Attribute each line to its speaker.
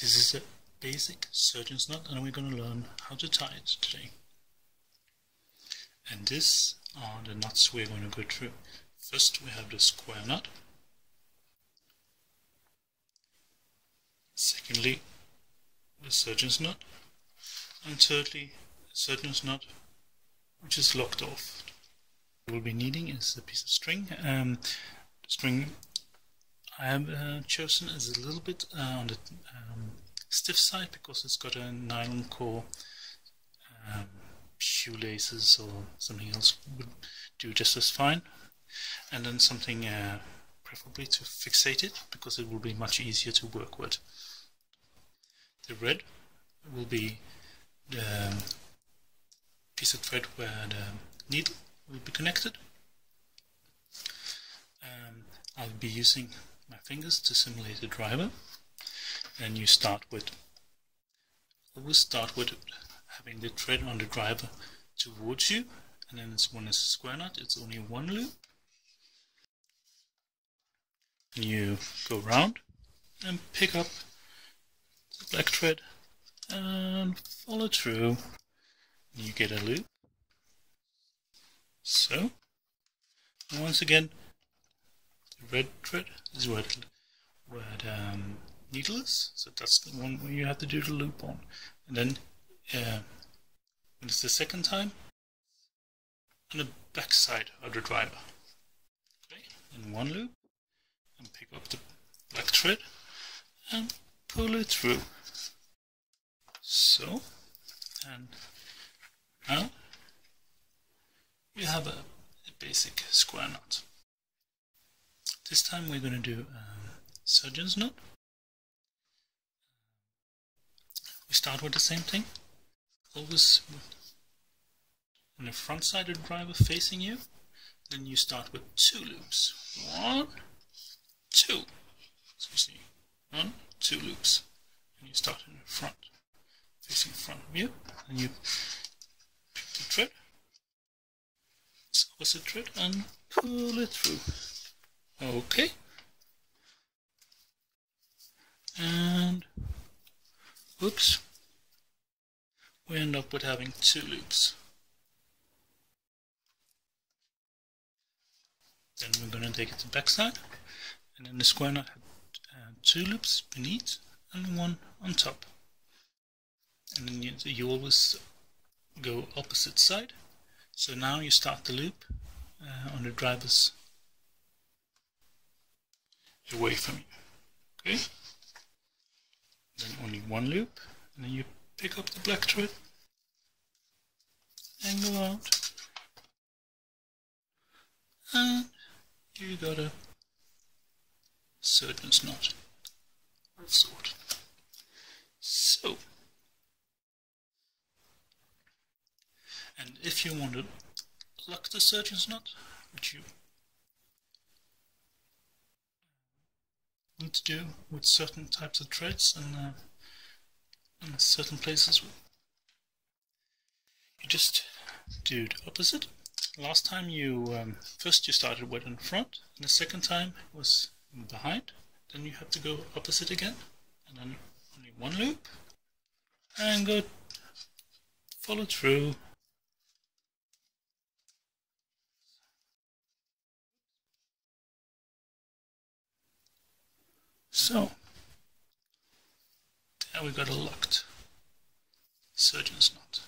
Speaker 1: This is a basic surgeon's knot and we're going to learn how to tie it today. And these are the knots we're going to go through. First we have the square knot. Secondly, the surgeon's knot. And thirdly, the surgeon's knot which is locked off. What we'll be needing is a piece of string. Um, the string I have uh, chosen is a little bit uh, on the um, stiff side because it's got a nylon core um, shoelaces or something else would do just as fine and then something uh, preferably to fixate it because it will be much easier to work with. The red will be the piece of thread where the needle will be connected. Um, I'll be using fingers to simulate a driver. And you start with always start with having the thread on the driver towards you. And then it's a square knot. It's only one loop. You go around and pick up the black thread and follow through. You get a loop. So once again red thread. Is where the um, needle is so that's the one where you have to do the loop on. And then uh, when it's the second time on the back side of the driver. Okay in one loop and pick up the black thread and pull it through. So and now you have a, a basic square knot this time we're going to do um, surgeon's knot we start with the same thing. Always on the front side of the driver facing you then you start with two loops. One two. So you see one two loops. And you start in the front facing front of you. And you pick the thread this opposite thread and pull it through okay and oops we end up with having two loops. Then we're going to take it to the back side, and then the square knot had uh, two loops beneath and one on top. And then you, you always go opposite side. So now you start the loop uh, on the driver's away from you. Okay? Then only one loop, and then you pick up the black thread and go out and you got a surgeon's knot of sort. So, and if you want to lock the surgeon's knot, which you to do with certain types of threads and uh, in certain places. You just do the opposite. Last time you um, first you started with in front, and the second time was behind. Then you have to go opposite again, and then only one loop, and go follow through. So now we got a locked surgeon's knot.